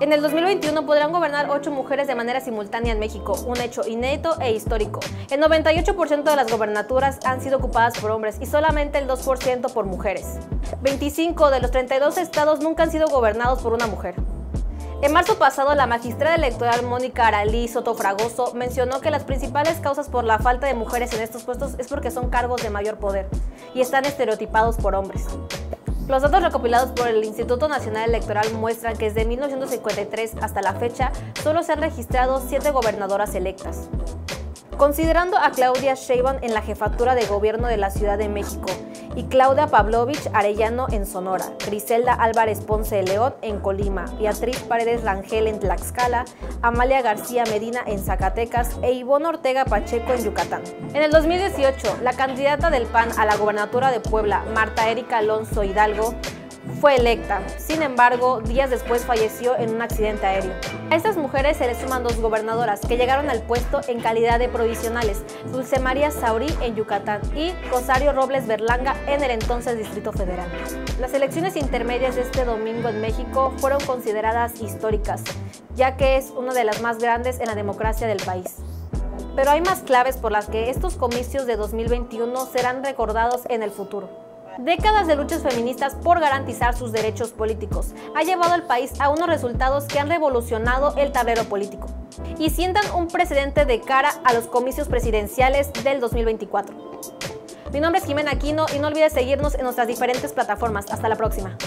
En el 2021 podrán gobernar 8 mujeres de manera simultánea en México, un hecho inédito e histórico. El 98% de las gobernaturas han sido ocupadas por hombres y solamente el 2% por mujeres. 25 de los 32 estados nunca han sido gobernados por una mujer. En marzo pasado, la magistrada electoral Mónica Aralí Soto Fragoso mencionó que las principales causas por la falta de mujeres en estos puestos es porque son cargos de mayor poder y están estereotipados por hombres. Los datos recopilados por el Instituto Nacional Electoral muestran que desde 1953 hasta la fecha solo se han registrado siete gobernadoras electas. Considerando a Claudia Sheinbaum en la jefatura de gobierno de la Ciudad de México y Claudia Pavlovich Arellano en Sonora, Griselda Álvarez Ponce de en Colima, Beatriz Paredes Rangel en Tlaxcala, Amalia García Medina en Zacatecas e Ivonne Ortega Pacheco en Yucatán. En el 2018, la candidata del PAN a la gobernatura de Puebla, Marta Erika Alonso Hidalgo, fue electa. Sin embargo, días después falleció en un accidente aéreo. A estas mujeres se les suman dos gobernadoras que llegaron al puesto en calidad de provisionales, Dulce María Saurí en Yucatán y Rosario Robles Berlanga en el entonces Distrito Federal. Las elecciones intermedias de este domingo en México fueron consideradas históricas, ya que es una de las más grandes en la democracia del país. Pero hay más claves por las que estos comicios de 2021 serán recordados en el futuro. Décadas de luchas feministas por garantizar sus derechos políticos ha llevado al país a unos resultados que han revolucionado el tablero político y sientan un precedente de cara a los comicios presidenciales del 2024. Mi nombre es Jimena Aquino y no olvides seguirnos en nuestras diferentes plataformas. Hasta la próxima.